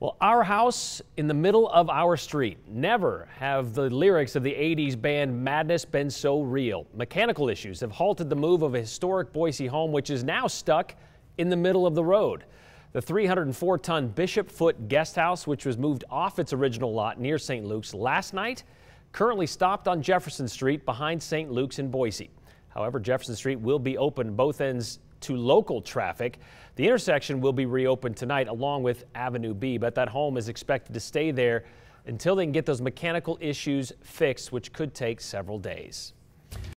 Well, our house in the middle of our street. Never have the lyrics of the 80s band Madness been so real. Mechanical issues have halted the move of a historic Boise home, which is now stuck in the middle of the road. The 304 ton Bishop Foote guest house, which was moved off its original lot near St. Luke's last night, currently stopped on Jefferson Street behind St. Luke's in Boise. However, Jefferson Street will be open both ends to local traffic. The intersection will be reopened tonight along with Avenue B, but that home is expected to stay there until they can get those mechanical issues fixed, which could take several days.